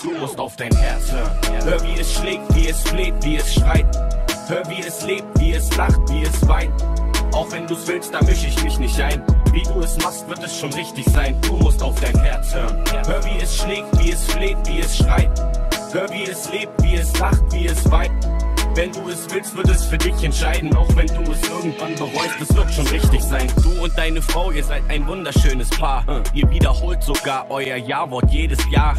Du musst auf dein Herz hören. Hör, wie es schlägt, wie es fleht, wie es schreit. Hör, wie es lebt, wie es lacht, wie es weint. Auch wenn du's willst, da misch ich mich nicht ein. Wie du es machst, wird es schon richtig sein. Du musst auf dein Herz hören. Hör, wie es schlägt, wie es fleht, wie es schreit. Hör, wie es lebt, wie es lacht, wie es weint. Wenn du es willst, wird es für dich entscheiden. Auch wenn du es irgendwann bereust, es wird schon richtig sein. Du und deine Frau, ihr seid ein wunderschönes Paar. Ihr wiederholt sogar euer Ja-Wort jedes Jahr.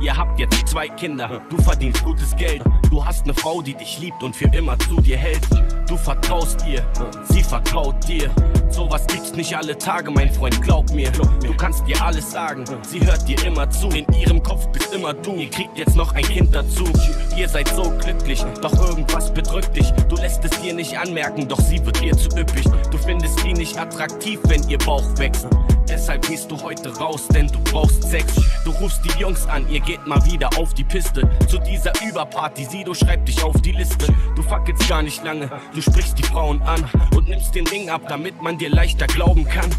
Ihr habt jetzt zwei Kinder, du verdienst gutes Geld. Du hast eine Frau, die dich liebt und für immer zu dir hält. Du vertraust ihr, sie vertraut dir. Sowas gibt's nicht alle Tage, mein Freund, glaub mir. Du kannst dir alles sagen, sie hört dir immer zu. In ihrem Kopf immer du. Ihr kriegt jetzt noch ein Kind dazu. Ihr seid so glücklich, doch irgendwas bedrückt dich. Du lässt es dir nicht anmerken, doch sie wird dir zu üppig. Du findest sie nicht attraktiv, wenn ihr Bauch wächst. Deshalb gehst du heute raus, denn du brauchst Sex. Du rufst die Jungs an, ihr geht mal wieder auf die Piste. Zu dieser Überparty, Sido schreibt dich auf die Liste. Du fackelst gar nicht lange, du sprichst die Frauen an und nimmst den Ring ab, damit man dir leichter glauben kann.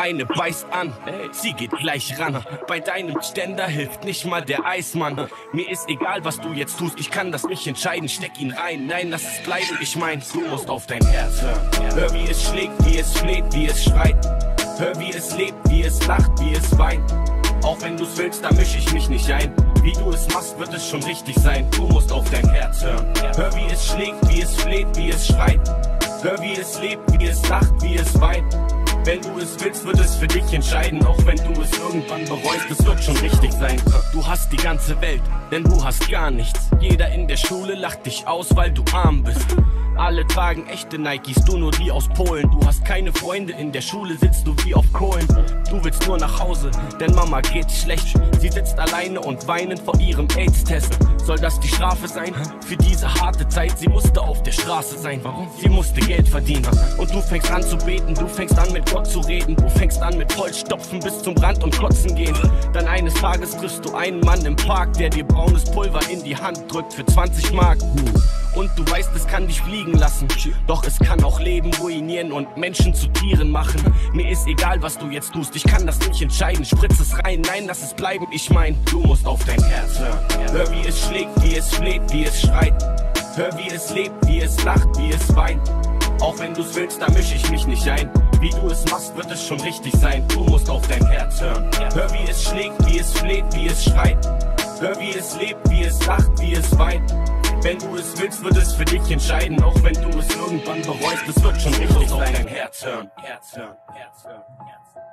Eine beißt an, sie geht gleich ran. Bei deinem Ständer hilft nicht mal der Eismann. Mir ist egal, was du jetzt tust, ich kann das nicht entscheiden. Steck ihn rein, nein, lass es bleiben. Ich mein, du musst auf dein Herz hören. Hör, wie es schlägt, wie es fleht, wie es schreit. Hör, wie es lebt, wie es lacht, wie es weint. Auch wenn du's willst, da misch ich mich nicht ein. Wie du es machst, wird es schon richtig sein. Du musst auf dein Herz hören. Hör, wie es schlägt, wie es fleht, wie es schreit. Hör, wie es lebt, wie es lacht, wie es weint. Wenn du es willst, wird es für dich entscheiden. Auch wenn du es irgendwann bereust, es wird schon richtig sein. Du hast die ganze Welt, denn du hast gar nichts. Jeder in der Schule lacht dich aus, weil du arm bist. Alle tragen echte Nikes, du nur die aus Polen. Du hast keine Freunde, in der Schule sitzt du wie auf Kohlen. Du willst nur nach Hause, denn Mama geht schlecht. Sie sitzt alleine und weinend vor ihrem AIDS-Test. Soll das die Strafe sein für diese harte Zeit? Sie musste auf der Straße sein. Warum? Sie musste Geld verdienen. Und du fängst an zu beten, du fängst an mit Gott zu reden. Du fängst an mit Vollstopfen bis zum Rand und Kotzen gehen. Dann eines Tages triffst du einen Mann im Park, der dir braunes Pulver in die Hand drückt für 20 Mark. Und du weißt, es kann dich fliegen lassen. Doch es kann auch Leben ruinieren und Menschen zu Tieren machen. Mir ist egal, was du jetzt tust, ich kann das nicht entscheiden. Spritz es rein, nein, lass es bleiben. Ich mein, du musst auf dein Herz hören. Hör, wie es schlägt, wie es fleht, wie es schreit. Hör, wie es lebt, wie es lacht, wie es weint. Auch wenn du's willst, da misch ich mich nicht ein. Wie du es machst, wird es schon richtig sein. Du musst auf dein Herz hören. Hör, wie es schlägt, wie es fleht, wie es schreit. Hör, wie es lebt, wie es lacht, wie es weint. Wenn du es willst, wird es für dich entscheiden. Auch wenn du es irgendwann bereust, es wird schon richtig sein. Dein Herz hören. Herz hören. Herz hören. Herz hören.